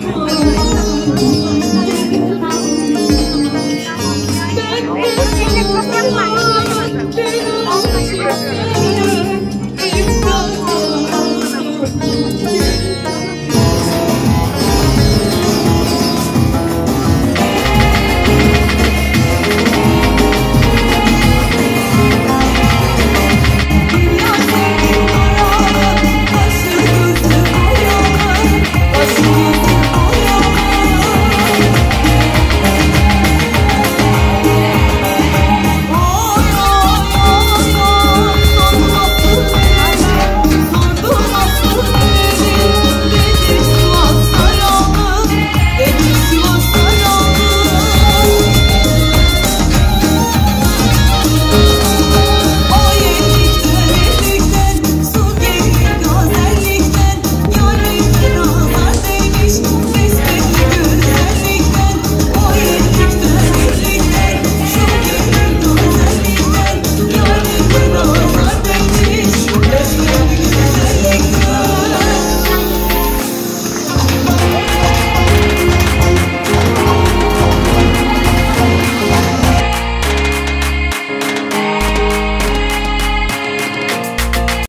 我